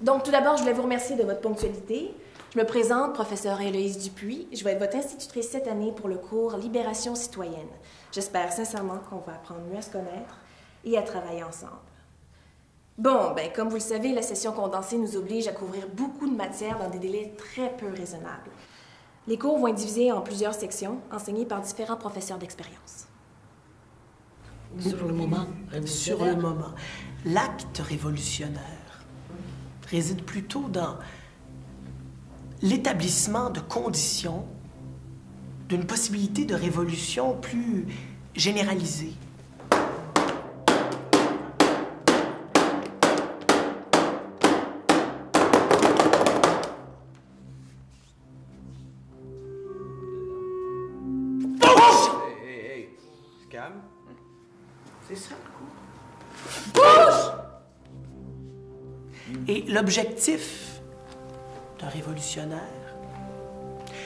Donc, tout d'abord, je voulais vous remercier de votre ponctualité. Je me présente, professeure Héloïse Dupuis. Je vais être votre institutrice cette année pour le cours Libération citoyenne. J'espère sincèrement qu'on va apprendre mieux à se connaître et à travailler ensemble. Bon, ben, comme vous le savez, la session condensée nous oblige à couvrir beaucoup de matières dans des délais très peu raisonnables. Les cours vont être divisés en plusieurs sections, enseignées par différents professeurs d'expérience. Sur le moment. Sur le moment. L'acte révolutionnaire réside plutôt dans l'établissement de conditions d'une possibilité de révolution plus généralisée. C'est ça le coup. Et l'objectif d'un révolutionnaire,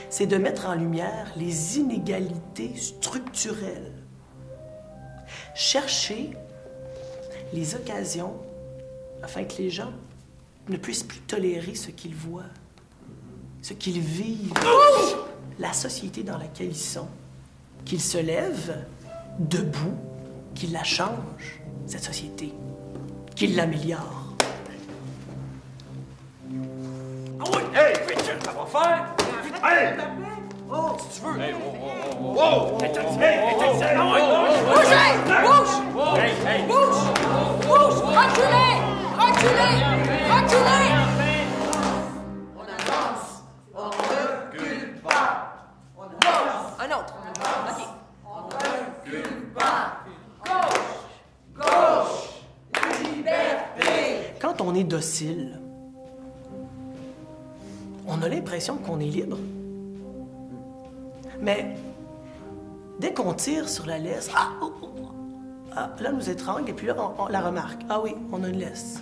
c'est de mettre en lumière les inégalités structurelles. Chercher les occasions afin que les gens ne puissent plus tolérer ce qu'ils voient, ce qu'ils vivent, la société dans laquelle ils sont, qu'ils se lèvent debout, qu'ils la changent, cette société, qu'ils l'améliorent. Ah oui, hey, ça va faire. Hey! Oh, si tu veux. Hey, oh, oh, oh! Hey, Bougez! Bouge! Bouge! Bouge! Reculez! Reculez! Reculez! On est docile, on a l'impression qu'on est libre. Mais dès qu'on tire sur la laisse, ah, oh, oh, oh. Ah, là, nous étrangle, et puis là, on, on la remarque. Ah oui, on a une laisse.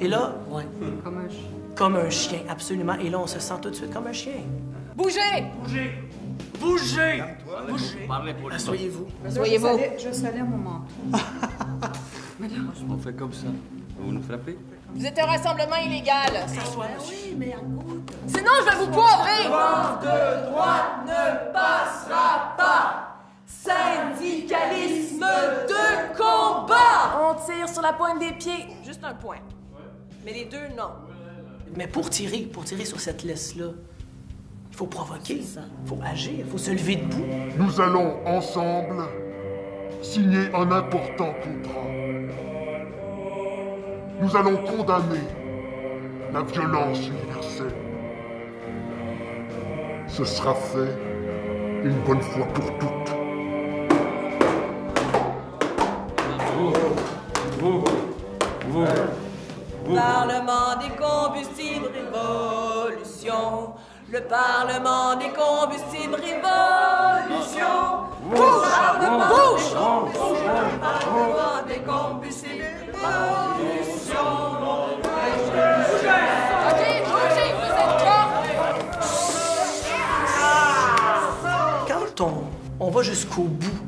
Et là, ouais, Comme un chien. comme un chien, absolument. Et là, on se sent tout de suite comme un chien. Bougez! Bougez! Bougez! Bougez! Asseyez-vous. Soyez-vous. Je salais mon manteau. On fait comme ça. Vous nous frappez? Vous êtes un rassemblement illégal. Oui, mais Sinon, je vais vous poivrer! de droite ne passera pas. Syndicalisme de combat. On tire sur la pointe des pieds. Juste un point. Mais les deux, non. Mais pour tirer, pour tirer sur cette laisse-là, il faut provoquer, il faut agir, il faut se lever debout. Nous allons ensemble signer un important contrat. Nous allons condamner la violence universelle. Ce sera fait une bonne fois pour toutes. Parlement des combustibles révolution. Le Parlement des combustibles révolution. Parlement des combustibles révolution. Va jusqu'au bout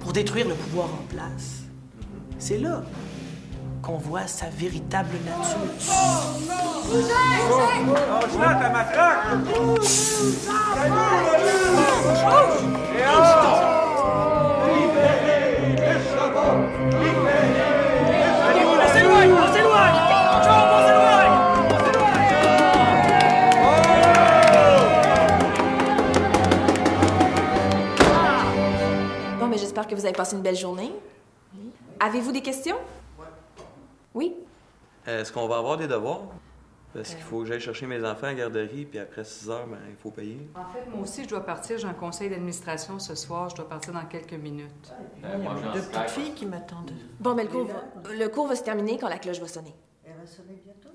pour détruire le pouvoir en place, c'est là qu'on voit sa véritable nature. On j'espère que vous avez passé une belle journée. Avez-vous des questions? Oui? Est-ce qu'on va avoir des devoirs? Parce qu'il faut que j'aille chercher mes enfants à la garderie, puis après 6 heures, ben, il faut payer. En fait, moi aussi, je dois partir. J'ai un conseil d'administration ce soir. Je dois partir dans quelques minutes. Deux petites filles qui m'attendent. Bon, mais le cours, va, le cours va se terminer quand la cloche va sonner. Elle va sonner bientôt?